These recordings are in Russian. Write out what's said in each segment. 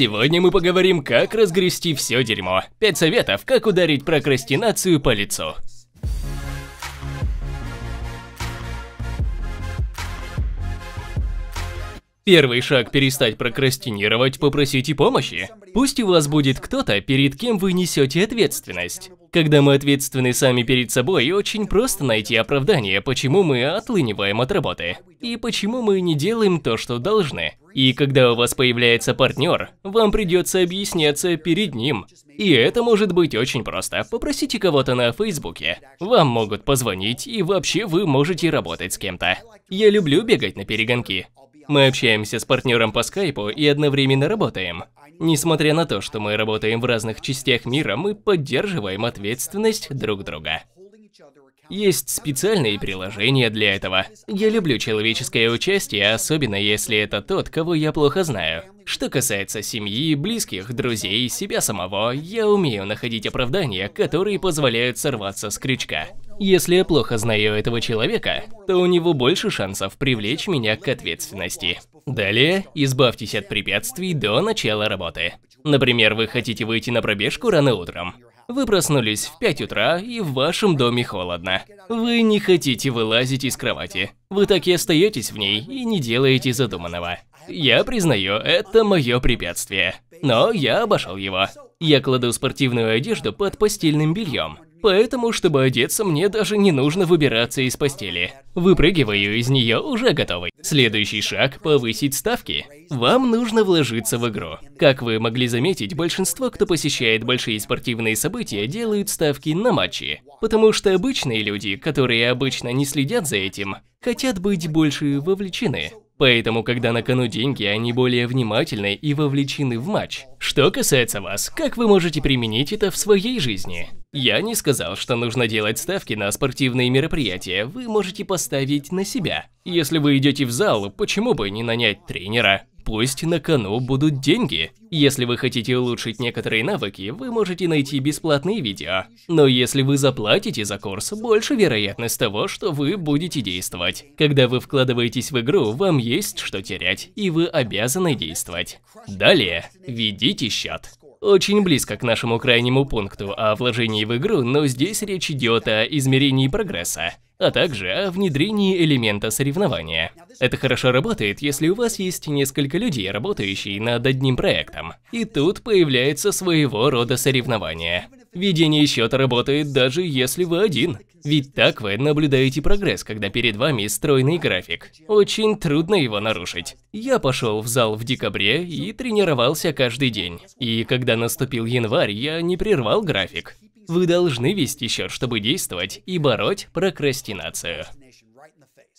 Сегодня мы поговорим, как разгрести все дерьмо. Пять советов, как ударить прокрастинацию по лицу. Первый шаг перестать прокрастинировать – попросите помощи. Пусть у вас будет кто-то, перед кем вы несете ответственность. Когда мы ответственны сами перед собой, очень просто найти оправдание, почему мы отлыниваем от работы. И почему мы не делаем то, что должны. И когда у вас появляется партнер, вам придется объясняться перед ним. И это может быть очень просто. Попросите кого-то на Фейсбуке. Вам могут позвонить, и вообще вы можете работать с кем-то. Я люблю бегать на перегонки. Мы общаемся с партнером по скайпу и одновременно работаем. Несмотря на то, что мы работаем в разных частях мира, мы поддерживаем ответственность друг друга. Есть специальные приложения для этого. Я люблю человеческое участие, особенно если это тот, кого я плохо знаю. Что касается семьи, близких, друзей, себя самого, я умею находить оправдания, которые позволяют сорваться с крючка. Если я плохо знаю этого человека, то у него больше шансов привлечь меня к ответственности. Далее, избавьтесь от препятствий до начала работы. Например, вы хотите выйти на пробежку рано утром. Вы проснулись в 5 утра и в вашем доме холодно. Вы не хотите вылазить из кровати. Вы так и остаетесь в ней и не делаете задуманного. Я признаю, это мое препятствие. Но я обошел его. Я кладу спортивную одежду под постельным бельем. Поэтому, чтобы одеться, мне даже не нужно выбираться из постели. Выпрыгиваю из нее уже готовый. Следующий шаг – повысить ставки. Вам нужно вложиться в игру. Как вы могли заметить, большинство, кто посещает большие спортивные события, делают ставки на матчи. Потому что обычные люди, которые обычно не следят за этим, хотят быть больше вовлечены. Поэтому, когда на кону деньги, они более внимательны и вовлечены в матч. Что касается вас, как вы можете применить это в своей жизни? Я не сказал, что нужно делать ставки на спортивные мероприятия, вы можете поставить на себя. Если вы идете в зал, почему бы не нанять тренера? Пусть на кону будут деньги. Если вы хотите улучшить некоторые навыки, вы можете найти бесплатные видео. Но если вы заплатите за курс, больше вероятность того, что вы будете действовать. Когда вы вкладываетесь в игру, вам есть что терять, и вы обязаны действовать. Далее, ведите счет. Очень близко к нашему крайнему пункту о вложении в игру, но здесь речь идет о измерении прогресса а также о внедрении элемента соревнования. Это хорошо работает, если у вас есть несколько людей, работающие над одним проектом. И тут появляется своего рода соревнование. Ведение счета работает даже если вы один. Ведь так вы наблюдаете прогресс, когда перед вами стройный график. Очень трудно его нарушить. Я пошел в зал в декабре и тренировался каждый день. И когда наступил январь, я не прервал график. Вы должны вести счет, чтобы действовать и бороть прокрастинацию.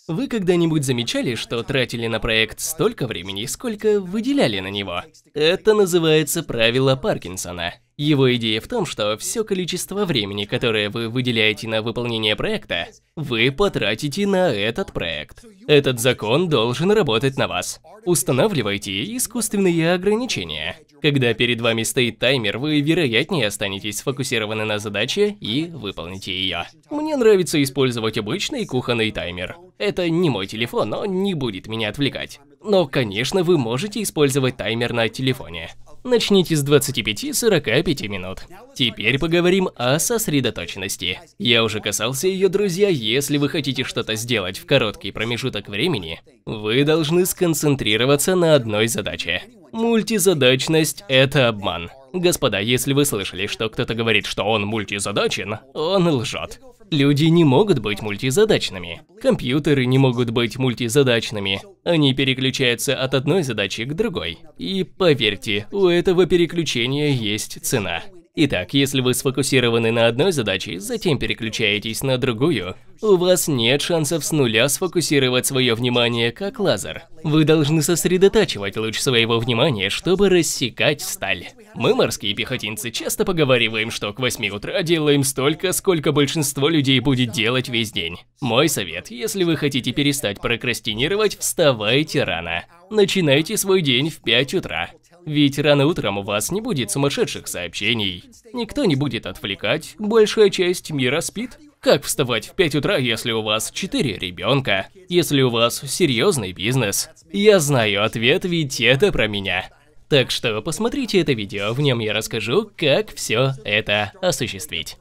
Вы когда-нибудь замечали, что тратили на проект столько времени, сколько выделяли на него? Это называется правило Паркинсона. Его идея в том, что все количество времени, которое вы выделяете на выполнение проекта, вы потратите на этот проект. Этот закон должен работать на вас. Устанавливайте искусственные ограничения. Когда перед вами стоит таймер, вы вероятнее останетесь сфокусированы на задаче и выполните ее. Мне нравится использовать обычный кухонный таймер. Это не мой телефон, он не будет меня отвлекать. Но, конечно, вы можете использовать таймер на телефоне. Начните с 25-45 минут. Теперь поговорим о сосредоточенности. Я уже касался ее, друзья, если вы хотите что-то сделать в короткий промежуток времени, вы должны сконцентрироваться на одной задаче. Мультизадачность – это обман. Господа, если вы слышали, что кто-то говорит, что он мультизадачен, он лжет. Люди не могут быть мультизадачными. Компьютеры не могут быть мультизадачными. Они переключаются от одной задачи к другой. И поверьте, у этого переключения есть цена. Итак, если вы сфокусированы на одной задаче, затем переключаетесь на другую, у вас нет шансов с нуля сфокусировать свое внимание как лазер. Вы должны сосредотачивать луч своего внимания, чтобы рассекать сталь. Мы, морские пехотинцы, часто поговариваем, что к 8 утра делаем столько, сколько большинство людей будет делать весь день. Мой совет, если вы хотите перестать прокрастинировать, вставайте рано. Начинайте свой день в 5 утра. Ведь рано утром у вас не будет сумасшедших сообщений. Никто не будет отвлекать, большая часть мира спит. Как вставать в 5 утра, если у вас 4 ребенка? Если у вас серьезный бизнес? Я знаю ответ, ведь это про меня. Так что посмотрите это видео, в нем я расскажу, как все это осуществить.